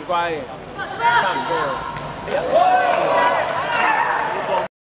没关系，那。